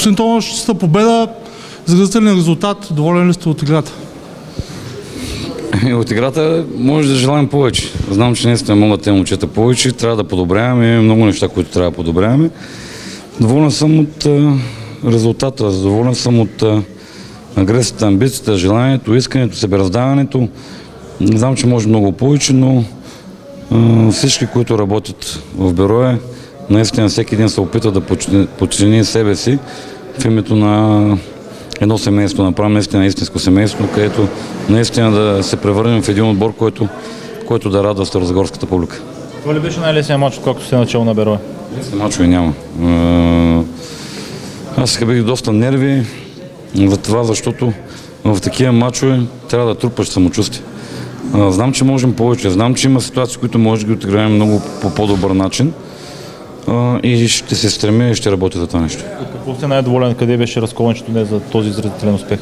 Господин Томаш, чиста победа, заградителен резултат. Доволен ли сте от играта? От играта може да желаем повече. Знам, че наистина могат те момчета повече, трябва да подобряваме, много неща, които трябва да подобряваме. Доволен съм от резултата, доволен съм от агресията, амбицията, желанието, искането, себераздаването. Знам, че може много повече, но всички, които работят в бюроя, наистина всеки един се опитва да подчини себе си в името на едно семейство, направим наистина истинско семейство, където наистина да се превърнем в един отбор, който, който да радва Старозагорската публика. Това ли беше най-лесният матч, откакто сте начало на Берое? Мачове няма. Е, Аз сега бих доста нерви за това, защото в такива мачове трябва да трупаш самочувствие. Е, Знам, че можем повече. Знам, че има ситуации, които може да ги отиграем много по по-добър начин. И ще се стремя и ще работя за това нещо. От какво сте най-доволен? Къде беше разковничето днес за този изразителен успех?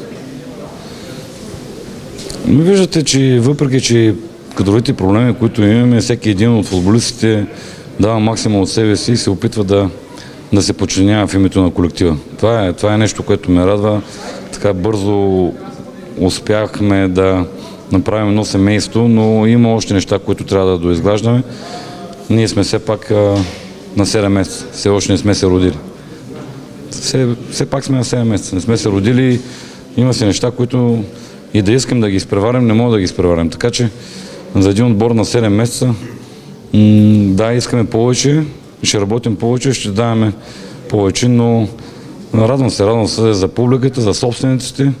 Но виждате, че въпреки, че кадровите проблеми, които имаме, всеки един от футболистите дава максимум от себе си и се опитва да, да се подчинява в името на колектива. Това е, това е нещо, което ме радва. Така бързо успяхме да направим едно семейство, но има още неща, които трябва да доизграждаме. Ние сме все пак на 7 месеца. Все още не сме се родили. Все, все пак сме на 7 месеца. Не сме се родили. Има си неща, които и да искам да ги изпреварим, не мога да ги изпреварим. Така че за един отбор на 7 месеца, да, искаме повече, ще работим повече, ще даваме повече, но радвам се, радвам се за публиката, за собствениците,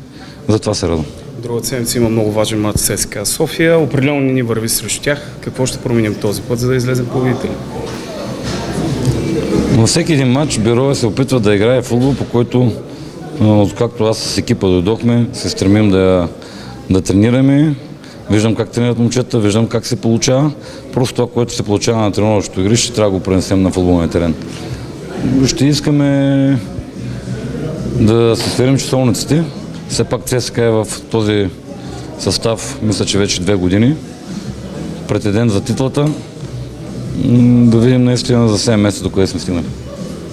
за това се радвам. Другата седмица има много важен матч с СКА София. Определено не ни върви срещу тях. Какво ще променим този път, за да излезем победители? Във всеки един матч Бероя се опитва да играе футбол, по който, откакто аз с екипа дойдохме, се стремим да, да тренираме. Виждам как тренират момчета, виждам как се получава. Просто това, което се получава на тренировъчното игрище, трябва да го пренесем на футболния терен. Ще искаме да се сверим часовниците. Все пак ЦСКА е в този състав, мисля, че вече две години. Претендент за титлата. Да видим наистина за 7 месеца до къде сме стигнали.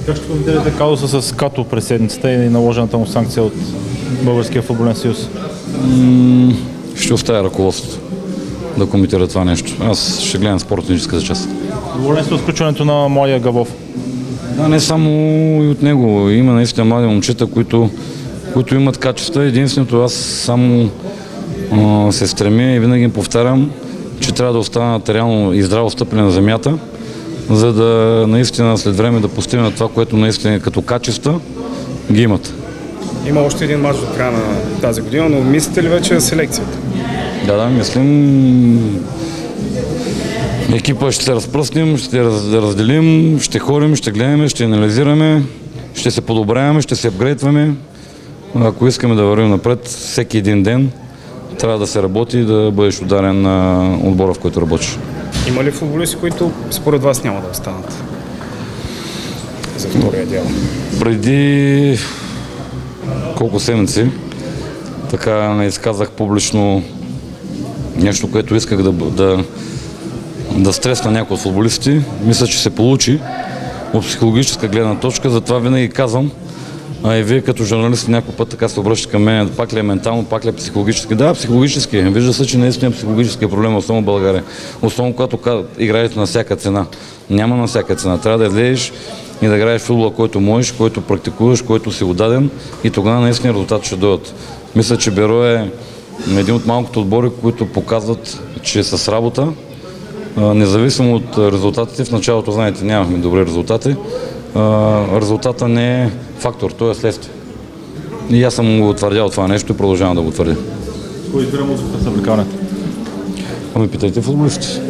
Как ще коментирате казуса с Като през седмицата и наложената му санкция от Българския футболен съюз? Ще оставя ръководството да коментира това нещо. Аз ще гледам спортническата част. Доволен сте от включването на младия Гавов? Да, не само и от него. Има наистина млади момчета, които, които имат качества. Единственото аз само а, се стремя и винаги повтарям, че трябва да останат реално и здраво стъпени на земята, за да наистина след време да постигнат това, което наистина като качества ги имат. Има още един матч до края на тази година, но мислите ли вече селекцията? Да, да, мислим. Екипа ще се разпръснем, ще разделим, ще ходим, ще гледаме, ще анализираме, ще се подобряваме, ще се апгрейдваме. Ако искаме да вървим напред, всеки един ден трябва да се работи и да бъдеш ударен на отбора, в който работиш. Има ли футболисти, които според вас няма да останат? За втория дял. Преди колко седмици така не изказах публично нещо, което исках да, да, да стресна някой от футболистите. Мисля, че се получи от психологическа гледна точка, затова винаги казвам, а и вие като журналисти някой път така се обръщате към мен, пак ли е ментално, пак ли е психологически. Да, психологически. Вижда се, че наистина психологически е проблем, особено в България. Особено когато играете на всяка цена. Няма на всяка цена. Трябва да излезеш и да играеш футбола, който можеш, който практикуваш, който си отдаден и тогава наистина резултати ще дойдат. Мисля, че Беро е един от малкото отбори, които показват, че с работа, независимо от резултатите, в началото, знаете, нямахме добри резултати, резултата не е фактор, той е следствие. И аз съм го утвърдял това нещо и продължавам да го твърдя. Кой избира музиката за облекаването? Ами питайте футболистите.